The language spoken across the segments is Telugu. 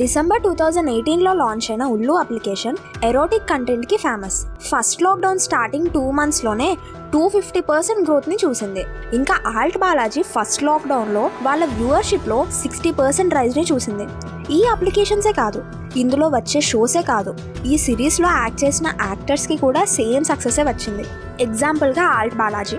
డిసెంబర్ టూ థౌజండ్ ఎయిటీన్లో లాంచ్ అయిన Ullu application erotic కంటెంట్కి famous. First lockdown starting two మంత్స్లోనే two fifty percent గ్రోత్ని చూసింది. ఇంకా ఆల్ట్ బాలాజీ ఫస్ట్ లాక్డౌన్లో వాళ్ళ వ్యూవర్షిప్లో సిక్స్టీ పర్సెంట్ రైజ్ని చూసింది. ఈ అప్లికేషన్సే కాదు ఇందులో వచ్చే షోసే కాదు. ఈ సిరీస్లో యాక్ట్ చేసిన యాక్టర్స్కి కూడా సేమ్ సక్సెసే వచ్చింది. ఎగ్జాంపుల్గా ఆల్ట్ బాలాజీ.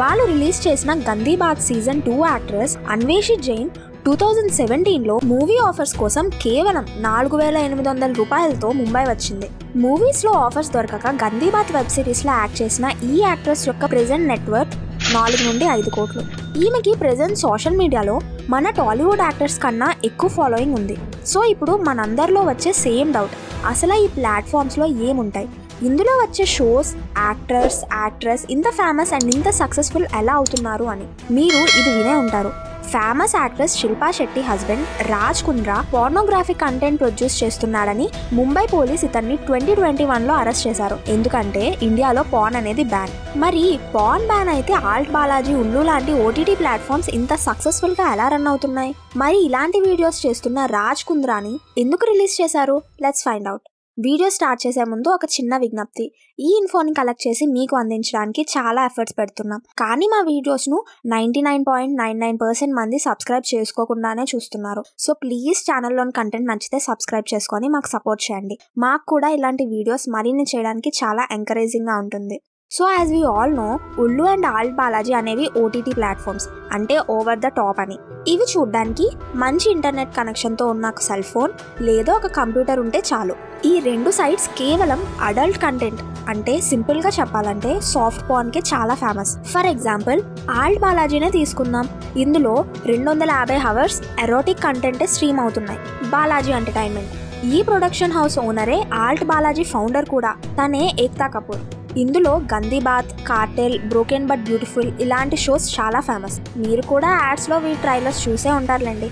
వాళ్ళు రిలీజ్ చేసిన Gandi Baat season two actress Anveshi Jain two thousand సెవెంటీన్లో మూవీ ఆఫర్స్ కోసం కేవలం నాలుగు వేల ఎనిమిది వందల రూపాయలతో ముంబై వచ్చింది. మూవీస్లో ఆఫర్స్ దొరకక గందీబాత్ వెబ్ సిరీస్లో యాక్ట్ చేసిన ఈ యాక్ట్రెస్ యొక్క ప్రెజెంట్ నెట్వర్క్ నాలుగు నుండి ఐదు కోట్లు. ఈమెకి ప్రెజెంట్ సోషల్ మీడియాలో మన టాలీవుడ్ యాక్టర్స్ కన్నా ఎక్కువ ఫాలోయింగ్ ఉంది. సో ఇప్పుడు మనందరిలో వచ్చే సేమ్ డౌట్ అసలు ఈ ప్లాట్ఫామ్స్లో ఏముంటాయి? ఇందులో వచ్చే షోస్ యాక్టర్స్ యాక్ట్రెస్ ఇంత ఫేమస్ అండ్ ఇంత సక్సెస్ఫుల్ ఎలా అవుతున్నారు అని మీరు ఇది వినే ఉంటారు. Famous actress Shilpa Shetty husband Raj Kundra pornographic content produce చేస్తున్నాడని ముంబై పోలీస్ ఇతన్ని ట్వంటీ ట్వంటీ వన్లో అరెస్ట్ చేశారు. ఎందుకంటే ఇండియాలో పాన్ అనేది బ్యాన్. మరి పాన్ బ్యాన్ అయితే ఆల్ట్ బాలాజీ ఉల్లు లాంటి ఓటీటీ ప్లాట్ఫామ్స్ ఇంత సక్సెస్ఫుల్గా ఎలా రన్ అవుతున్నాయి? మరి ఇలాంటి వీడియోస్ చేస్తున్న రాజ్ కుంద్రాని ఎందుకు రిలీజ్ చేశారు? Let's find out video start చేసే ముందు ఒక చిన్న విజ్ఞప్తి. ఈ ఇన్ఫోని కలెక్ట్ చేసి మీకు అందించడానికి చాలా ఎఫర్ట్స్ పెడుతున్నాం. కానీ మా వీడియోస్ను ninety nine point nine nine percent మంది సబ్స్క్రైబ్ చేసుకోకుండానే చూస్తున్నారు. సో ప్లీజ్ ఛానల్లోని కంటెంట్ నచ్చితే సబ్స్క్రైబ్ చేసుకొని మాకు సపోర్ట్ చేయండి. మాకు కూడా ఇలాంటి వీడియోస్ మరిన్ని చేయడానికి చాలా ఎంకరేజింగ్గా ఉంటుంది. So as we all know Ullu and Alt Balaji అనేవి ఓటీటీ ప్లాట్ఫామ్స్ అంటే ఓవర్ ద టాప్ అని. ఇవి చూడ్డానికి మంచి ఇంటర్నెట్ కనెక్షన్తో ఉన్న ఒక సెల్ ఫోన్ లేదా ఒక కంప్యూటర్ ఉంటే చాలు. ఈ రెండు సైట్స్ కేవలం అడల్ట్ కంటెంట్ అంటే సింపుల్గా చెప్పాలంటే సాఫ్ట్ పాన్కే చాలా ఫేమస్ ఫర్ ఎగ్జాంపుల్ ఆల్ట్ బాలాజీనే తీసుకుందాం. ఇందులో రెండు వందల యాభై హవర్స్ ఎరోటిక్ కంటెంటే స్ట్రీమ్ అవుతున్నాయి. బాలాజీ ఎంటర్టైన్మెంట్ ఈ ప్రొడక్షన్ హౌస్ ఓనరే ఆల్ట్ బాలాజీ ఫౌండర్ కూడా. తనే ఏక్తా కపూర్. ఇందులో Gandi Baat cartel broken but beautiful ఇలాంటి షోస్ చాలా ఫేమస్. మీరు కూడా యాడ్స్లో వీ ట్రైలర్స్ చూసే ఉంటారులేండి.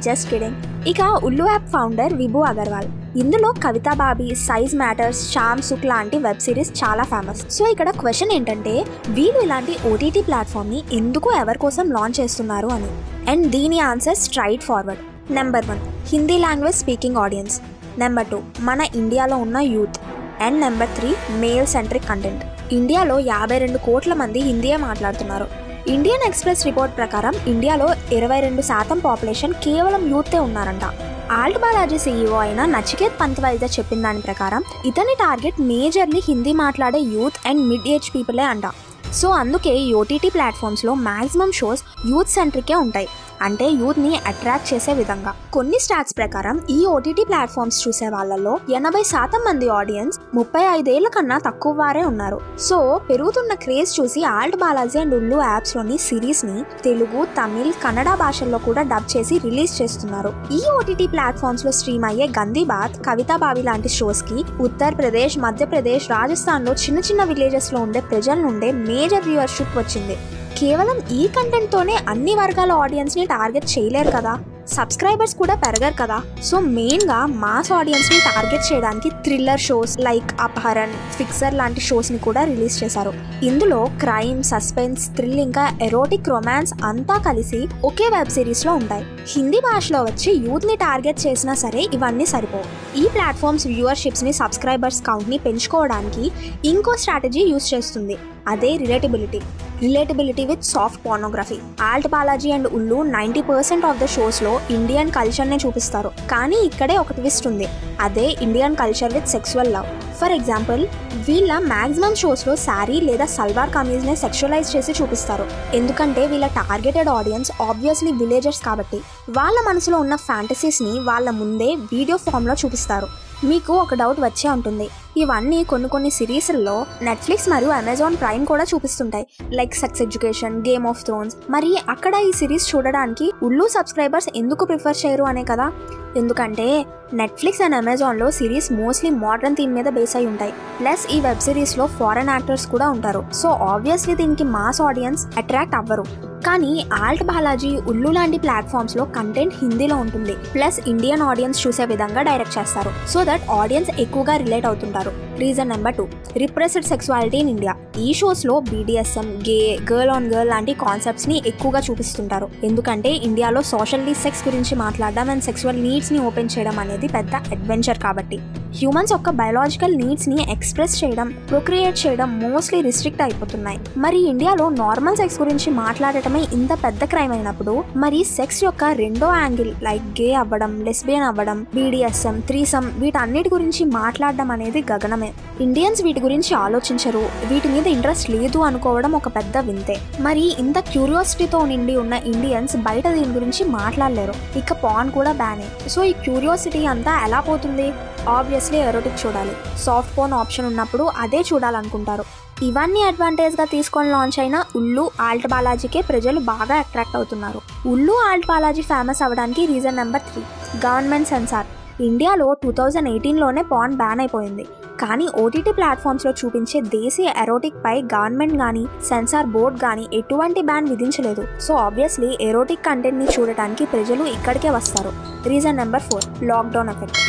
Just kidding. ఇక ఉల్లు యాప్ ఫౌండర్ విభు అగర్వాల్. ఇందులో కవితా బాబీ సైజ్ మ్యాటర్స్ షామ్ సుక్ లాంటి వెబ్ సిరీస్ చాలా ఫేమస్. సో ఇక్కడ క్వశ్చన్ ఏంటంటే వీళ్ళు ఇలాంటి ఓటీటీ ప్లాట్ఫామ్ని ఎందుకు ఎవరి కోసం లాంచ్ చేస్తున్నారు అని? అండ్ దీని answer straight forward. Number one Hindi language speaking audience number two మన ఇండియాలో ఉన్న youth. And number three male centric content ఇండియాలో యాభై రెండు కోట్ల మంది హిందీయే మాట్లాడుతున్నారు. ఇండియన్ ఎక్స్ప్రెస్ రిపోర్ట్ ప్రకారం ఇండియాలో ఇరవై రెండు శాతం పాపులేషన్ కేవలం యూతే ఉన్నారంట. ఆల్ట్ బాలాజీ సీఈఓ అయిన నచికేత్ పంత్వైజ చెప్పిన దాని ప్రకారం ఇతని టార్గెట్ మేజర్లీ హిందీ మాట్లాడే యూత్ అండ్ మిడ్ ఏజ్ పీపులే అంట. సో అందుకే ఓటీటీ ప్లాట్ఫామ్స్లో మ్యాక్సిమం షోస్ యూత్ సెంట్రికే ఉంటాయి. అంటే యూత్ని అట్రాక్ట్ చేసే విధంగా. కొన్ని స్టాట్స్ ప్రకారం ఈ ఓటీటీ ప్లాట్ఫామ్స్ చూసే వాళ్ళలో ఎనభై శాతం మంది ఆడియన్స్ ముప్పై ఐదేళ్ళ కన్నా తక్కువ వారే ఉన్నారు. సో పెరుగుతున్న క్రేజ్ చూసి ఆల్ట్ బాలాజీ అండ్ ఉల్లు యాప్స్లోని సిరీస్ని తెలుగు తమిళ్ కన్నడ భాషల్లో కూడా డబ్ చేసి రిలీజ్ చేస్తున్నారు. ఈ ఓటీటీ ప్లాట్ఫామ్స్లో స్ట్రీమ్ అయ్యే గందీబాత్ కవితా బావి లాంటి షోస్కి ఉత్తరప్రదేశ్ మధ్యప్రదేశ్ రాజస్థాన్లో చిన్న చిన్న విలేజెస్లో ఉండే ప్రజల నుండే మేజర్ వ్యూవర్షిప్ వచ్చింది. కేవలం ఈ కంటెంట్తోనే అన్ని వర్గాల ఆడియన్స్ని టార్గెట్ చేయలేరు కదా. సబ్స్క్రైబర్స్ కూడా పెరగరు కదా. సో మెయిన్గా మాస్ ఆడియన్స్ని టార్గెట్ చేయడానికి thriller shows like Apharan fixer లాంటి షోస్ని కూడా రిలీజ్ చేశారు. ఇందులో క్రైమ్ సస్పెన్స్ థ్రిల్ ఇంకా ఎరోటిక్ రొమాన్స్ అంతా కలిసి ఒకే వెబ్ సిరీస్లో ఉంటాయి. హిందీ భాషలో వచ్చి యూత్ని టార్గెట్ చేసినా సరే ఇవన్నీ సరిపోవు. ఈ ప్లాట్ఫామ్స్ వ్యూవర్షిప్స్ని సబ్స్క్రైబర్స్ కౌంట్ని పెంచుకోవడానికి ఇంకో స్ట్రాటజీ యూస్ చేస్తుంది. అదే relatability. Relatability with soft pornography Alt Balaji and Ullu ninety percent of the షోస్లో Indian కల్చర్నే చూపిస్తారు. కానీ ఇక్కడే ఒక ట్విస్ట్ ఉంది. అదే Indian culture with sexual love for example వీళ్ళ మ్యాక్సిమం షోస్లో శారీ లేదా సల్వార్ కమీజ్ని సెక్షువలైజ్ చేసి చూపిస్తారు. ఎందుకంటే వీళ్ళ టార్గెటెడ్ ఆడియన్స్ ఆబ్వియస్లీ విలేజర్స్ కాబట్టి. వాళ్ళ మనసులో ఉన్న ఫ్యాంటసీస్ని వాళ్ళ ముందే వీడియో ఫామ్లో చూపిస్తారు. మీకు ఒక డౌట్ వచ్చే ఉంటుంది. ఇవన్నీ కొన్ని కొన్ని సిరీస్ల్లో నెట్ఫ్లిక్స్ మరియు అమెజాన్ ప్రైమ్ కూడా చూపిస్తుంటాయి. Like Sex Education Game of Thrones మరి అక్కడ ఈ సిరీస్ చూడడానికి ఉల్లు సబ్స్క్రైబర్స్ ఎందుకు ప్రిఫర్ చేయరు అనే కదా? ఎందుకంటే నెట్ఫ్లిక్స్ అండ్ అమెజాన్లో సిరీస్ మోస్ట్లీ మోడర్న్ థీమ్ మీద బేస్ అయి ఉంటాయి. ప్లస్ ఈ వెబ్ సిరీస్లో ఫారెన్ యాక్టర్స్ కూడా ఉంటారు. సో ఆబ్వియస్లీ దీనికి మాస్ ఆడియన్స్ అట్రాక్ట్ అవ్వరు. కానీ ఆల్ట్ బాలాజీ ఉల్లు లాంటి ప్లాట్ఫామ్స్లో కంటెంట్ హిందీలో ఉంటుంది. ప్లస్ ఇండియన్ ఆడియన్స్ చూసే విధంగా డైరెక్ట్ చేస్తారు. సో దట్ ఆడియన్స్ ఎక్కువగా రిలేట్ అవుతుంటారు. Reason number two. Repressed sexuality in India. ఈ షోస్లో BDSM gay girl on girl లాంటి కాన్సెప్ట్స్ని ఎక్కువగా చూపిస్తుంటారు. ఎందుకంటే ఇండియాలో సోషల్లీ సెక్స్ గురించి మాట్లాడడం అండ్ సెక్సువల్ నీడ్స్ని ఓపెన్ చేయడం అనేది పెద్ద అడ్వెంచర్ కాబట్టి. హ్యూమన్స్ యొక్క బయలాజికల్ నీడ్స్ని ఎక్స్ప్రెస్ చేయడం ప్రొక్రియేట్ చేయడం మోస్ట్లీ రిస్ట్రిక్ట్ అయిపోతున్నాయి. మరి ఇండియాలో నార్మల్ సెక్స్ గురించి మాట్లాడటమే ఇంత పెద్ద క్రైమ్ అయినప్పుడు మరి సెక్స్ యొక్క రెండో యాంగిల్ లైక్ గే అవ్వడం లెస్బియన్ అవ్వడం బీడిఎస్ఎం త్రీసమ్ వీటన్నిటి గురించి మాట్లాడడం అనేది గగనమే. ఇండియన్స్ వీటి గురించి ఆలోచించరు వీటి మీద ఇంట్రెస్ట్ లేదు అనుకోవడం ఒక పెద్ద వింతే. మరి ఇంత క్యూరియాసిటీతో నిండి ఉన్న ఇండియన్స్ బయట దీని గురించి మాట్లాడలేరు. ఇక పాన్ కూడా బ్యానే సో ఈ క్యూరియాసిటీ అంతా ఎలా పోతుంది? ఆబ్వియస్లీ ఎరోటిక్ చూడాలి. సాఫ్ట్ ఫోన్ ఆప్షన్ ఉన్నప్పుడు అదే చూడాలనుకుంటారు. ఇవన్నీ అడ్వాంటేజ్గా తీసుకొని లాంచ్ అయిన ఉల్లు ఆల్ట్ బాలాజీకే ప్రజలు బాగా అట్రాక్ట్ అవుతున్నారు. ఉల్లు ఆల్ట్ బాలాజీ ఫేమస్ అవ్వడానికి reason number three government censor ఇండియాలో టూ థౌజండ్ ఎయిటీన్లోనే పాన్ బ్యాన్ అయిపోయింది. కానీ ఓటీటీ ప్లాట్ఫామ్స్లో చూపించే దేశీయ ఎరోటిక్ పై గవర్నమెంట్ కానీ సెన్సార్ బోర్డ్ కానీ ఎటువంటి బ్యాన్ విధించలేదు. సో ఆబ్వియస్లీ ఎరోటిక్ కంటెంట్ని చూడటానికి ప్రజలు ఇక్కడికే వస్తారు. Reason number four lockdown effect.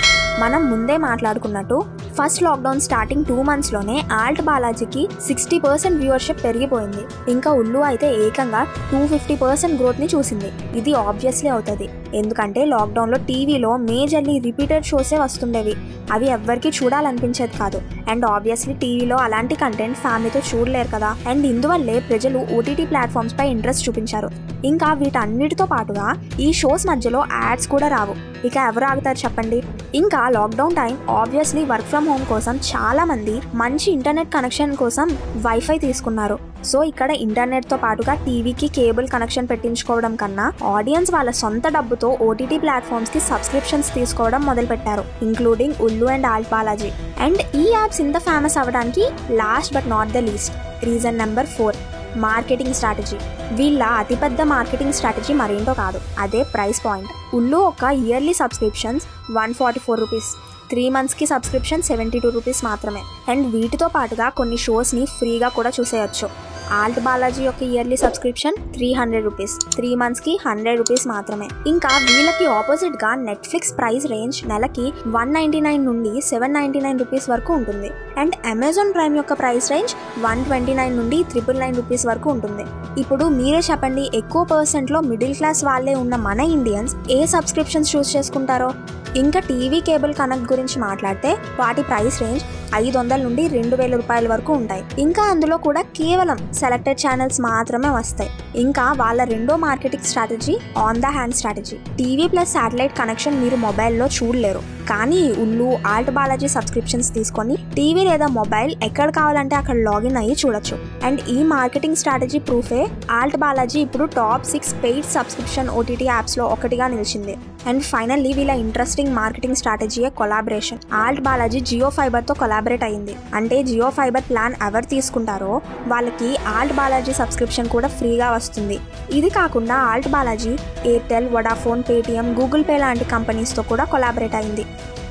మనం ముందే మాట్లాడుకున్నట్టు ఫస్ట్ లాక్డౌన్ స్టార్టింగ్ టూ మంత్స్లోనే ఆల్ట్ బాలాజీకి సిక్స్టీ పర్సెంట్ వ్యూవర్షిప్ పెరిగిపోయింది. ఇంకా ఉల్లు అయితే ఏకంగా టూ ఫిఫ్టీ పర్సెంట్ గ్రోత్ని చూసింది. ఇది ఆబ్వియస్లీ అవుతుంది. ఎందుకంటే లాక్డౌన్లో టీవీలో మేజర్లీ రిపీటెడ్ షోసే వస్తుండేవి. అవి ఎవ్వరికీ చూడాలనిపించేది కాదు. అండ్ ఆబ్వియస్లీ టీవీలో అలాంటి కంటెంట్ ఫ్యామిలీతో చూడలేరు కదా. అండ్ ఇందువల్లే ప్రజలు ఓటీటీ ప్లాట్ఫామ్స్ పై ఇంట్రెస్ట్ చూపించారు. ఇంకా వీటన్నిటితో పాటుగా ఈ షోస్ మధ్యలో యాడ్స్ కూడా రావు. ఇక ఎవరు ఆగుతారు చెప్పండి? ఇంకా lockdown time obviously work from home కోసం చాలా మంది మంచి ఇంటర్నెట్ కనెక్షన్ కోసం వైఫై తీసుకున్నారు. సో ఇక్కడ ఇంటర్నెట్తో పాటుగా టీవీకి కేబుల్ కనెక్షన్ పెట్టించుకోవడం కన్నా ఆడియన్స్ వాళ్ళ సొంత డబ్బుతో ఓటీటీ ప్లాట్ఫామ్స్కి సబ్స్క్రిప్షన్స్ తీసుకోవడం మొదలుపెట్టారు including Ullu and Alt Balaji and ఈ యాప్స్ ఇంత ఫేమస్ అవ్వడానికి last but not the least reason number four marketing strategy. వీళ్ళ అతిపెద్ద మార్కెటింగ్ స్ట్రాటజీ మరేంటో కాదు. అదే ప్రైస్ పాయింట్. ఉల్లు ఒక yearly subscriptions one forty four rupees. Three మంత్స్కి సబ్స్క్రిప్షన్ సెవెంటీ టూ రూపీస్ మాత్రమే. అండ్ వీటితో పాటుగా కొన్ని షోస్ని ఫ్రీగా కూడా చూసేయచ్చు. ఆల్ట్ బాలాజీ యొక్క yearly subscription three hundred rupees three మంత్స్కి హండ్రెడ్ రూపీస్ మాత్రమే. ఇంకా వీళ్ళకి ఆపోజిట్గా నెట్ఫ్లిక్స్ ప్రైస్ రేంజ్ నెలకి వన్ నైంటీ నైన్ నుండి సెవెన్ నైంటీ నైన్ రూపీస్ వరకు ఉంటుంది. అండ్ అమెజాన్ ప్రైమ్ యొక్క price range one twenty nine నుండి త్రిపుల్ నైన్ రూపీస్ వరకు ఉంటుంది. ఇప్పుడు మీరే చెప్పండి ఎక్కువ పర్సెంట్లో మిడిల్ క్లాస్ వాళ్ళే ఉన్న మన ఇండియన్స్ ఏ సబ్స్క్రిప్షన్స్ చూస్ చేసుకుంటారో? ఇంకా టీవీ కేబుల్ కనెక్ట్ గురించి మాట్లాడితే వాటి ప్రైస్ రేంజ్ ఐదు వందల నుండి రెండు వేల రూపాయల వరకు ఉంటాయి. ఇంకా అందులో కూడా కేవలం సెలెక్టెడ్ ఛానల్స్ మాత్రమే వస్తాయి. ఇంకా వాళ్ళ రెండో marketing strategy on the hand strategy TV plus satellite connection మీరు మొబైల్లో చూడలేరు. కానీ ఉల్లు ఆల్ట్ బాలాజీ సబ్స్క్రిప్షన్స్ తీసుకొని టీవీ లేదా మొబైల్ ఎక్కడ కావాలంటే అక్కడ లాగిన్ అయ్యి చూడొచ్చు. అండ్ ఈ మార్కెటింగ్ స్ట్రాటజీ ప్రూఫే ఆల్ట్ బాలాజీ ఇప్పుడు top six paid subscription OTT యాప్స్లో ఒకటిగా నిలిచింది. అండ్ ఫైనల్లీ వీళ్ళ ఇంట్రెస్టింగ్ మార్కెటింగ్ స్ట్రాటజీయే కొలాబరేషన్ ఆల్ట్ బాలాజీ జియో ఫైబర్తో కొలాబరేట్ అయింది అంటే జియో ఫైబర్ ప్లాన్ ఎవరు తీసుకుంటారో వాళ్ళకి ఆల్ట్ బాలాజీ సబ్స్క్రిప్షన్ కూడా ఫ్రీగా వస్తుంది. ఇది కాకుండా Alt Balaji Airtel Vodafone Paytm Google Pay లాంటి కంపెనీస్తో కూడా కొలాబరేట్ అయింది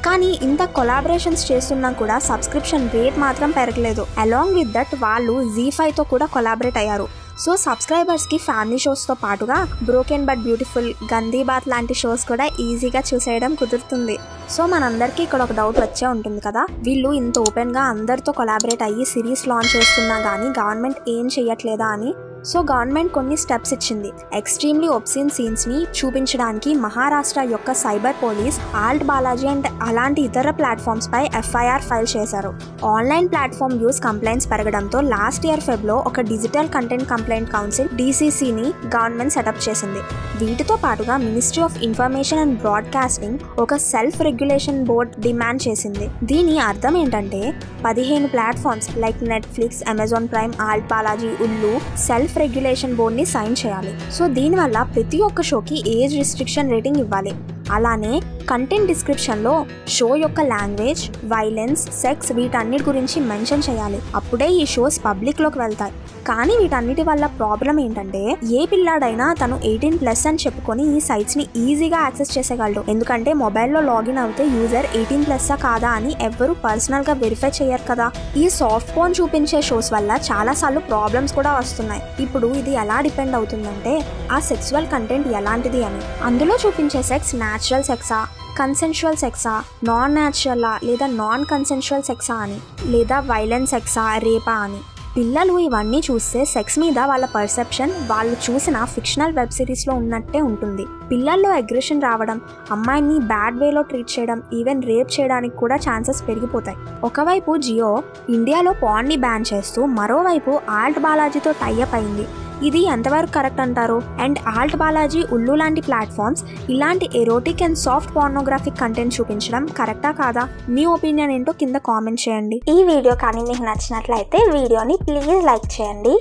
కానీ ఇంత కొలాబరేషన్స్ చేస్తున్నా కూడా సబ్స్క్రిప్షన్ రేట్ మాత్రం పెరగలేదు. అలాంగ్ విత్ దట్ వాళ్ళు జీ ఫైవ్తో కూడా కొలాబరేట్ అయ్యారు. సో సబ్స్క్రైబర్స్కి ఫ్యామిలీ షోస్తో పాటుగా బ్రోకెన్ బట్ బ్యూటిఫుల్ గంధీబాత్ లాంటి షోస్ కూడా ఈజీగా చూసేయడం కుదురుతుంది. సో మనందరికీ ఇక్కడ ఒక డౌట్ వచ్చే ఉంటుంది కదా? వీళ్ళు ఇంత ఓపెన్గా అందరితో కొలాబరేట్ అయ్యి సిరీస్ లాంచ్ చేస్తున్నా కానీ గవర్నమెంట్ ఏం చేయట్లేదా అని సో గవర్నమెంట్ కొన్ని స్టెప్స్ ఇచ్చింది. ఎక్స్ట్రీమ్లీ ఒప్సిన్ సీన్స్ని చూపించడానికి మహారాష్ట్ర యొక్క cyber police Alt Balaji and అలాంటి ఇతర ప్లాట్ఫామ్స్ పై ఎఫ్ఐఆర్ ఫైల్ చేశారు. ఆన్లైన్ ప్లాట్ఫామ్ యూస్ కంప్లైంట్స్ పెరగడంతో లాస్ట్ ఇయర్ ఫెబ్లో ఒక డిజిటల్ కంటెంట్ కంప్లైంట్ కౌన్సిల్ డీసీసీని గవర్నమెంట్ సెటప్ చేసింది. వీటితో పాటుగా Ministry of Information and Broadcasting ఒక సెల్ఫ్ రెగ్యులేషన్ బోర్డ్ డిమాండ్ చేసింది. దీని అర్థం ఏంటంటే పదిహేను platforms like Netflix Amazon Prime Alt Balaji Ullu self regulation బోర్డ్ని సైన్ చేయాలి సో దీనివల్ల ప్రతి ఒక్క షోకి ఏజ్ రిస్ట్రిక్షన్ రేటింగ్ ఇవ్వాలి అలానే కంటెంట్ డిస్క్రిప్షన్లో షో యొక్క లాంగ్వేజ్ వైలెన్స్ సెక్స్ వీటన్నిటి గురించి మెన్షన్ చేయాలి. అప్పుడే ఈ షోస్ పబ్లిక్లోకి వెళ్తాయి. కానీ వీటన్నిటి వల్ల ప్రాబ్లం ఏంటంటే ఏ పిల్లాడైనా తను ఎయిటీన్ ప్లస్ అని చెప్పుకొని ఈ సైట్స్ని ఈజీగా యాక్సెస్ చేసేయగలడు. ఎందుకంటే మొబైల్లో లాగిన్ అవుతే యూజర్ ఎయిటీన్ ప్లస్సా కాదా అని ఎవ్వరూ పర్సనల్గా వెరిఫై చేయరు కదా. ఈ సాఫ్ట్ ఫోన్ చూపించే షోస్ వల్ల చాలాసార్లు ప్రాబ్లమ్స్ కూడా వస్తున్నాయి. ఇప్పుడు ఇది ఎలా డిపెండ్ అవుతుందంటే ఆ సెక్సువల్ కంటెంట్ ఎలాంటిది అని. అందులో చూపించే సెక్స్ న్యాచురల్ సెక్సా కన్సెన్షువల్ సెక్సా నాన్ న్యాచురలా లేదా నాన్ కన్సెన్షువల్ సెక్సా అని లేదా వైలెన్స్ సెక్సా రేపా అని. పిల్లలు ఇవన్నీ చూస్తే సెక్స్ మీద వాళ్ళ పర్సెప్షన్ వాళ్ళు చూసిన ఫిక్షనల్ వెబ్ సిరీస్లో ఉన్నట్టే ఉంటుంది. పిల్లల్లో అగ్రెషన్ రావడం అమ్మాయిని బ్యాడ్ వేలో ట్రీట్ చేయడం ఈవెన్ రేప్ చేయడానికి కూడా ఛాన్సెస్ పెరిగిపోతాయి. ఒకవైపు జియో ఇండియాలో పాన్ని బ్యాన్ చేస్తూ మరోవైపు ఆల్ట్ బాలాజీతో టైఅప్ అయింది. ఇది ఎంతవరకు కరెక్ట్ అంటారు? అండ్ ఆల్ట్ బాలాజీ ఉల్లు లాంటి ప్లాట్ఫామ్స్ ఇలాంటి erotic and soft pornographic content చూపించడం కరెక్టా కాదా? మీ ఒపీనియన్ ఏంటో కింద కామెంట్ చేయండి. ఈ వీడియో కానీ మీకు నచ్చినట్లయితే వీడియోని ప్లీజ్ లైక్ చేయండి.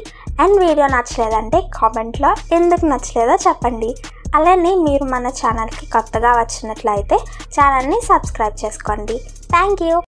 అండ్ వీడియో నచ్చలేదంటే కామెంట్లో ఎందుకు నచ్చలేదో చెప్పండి. అలానే మీరు మన ఛానల్కి కొత్తగా వచ్చినట్లయితే ఛానల్ని సబ్స్క్రైబ్ చేసుకోండి. Thank you.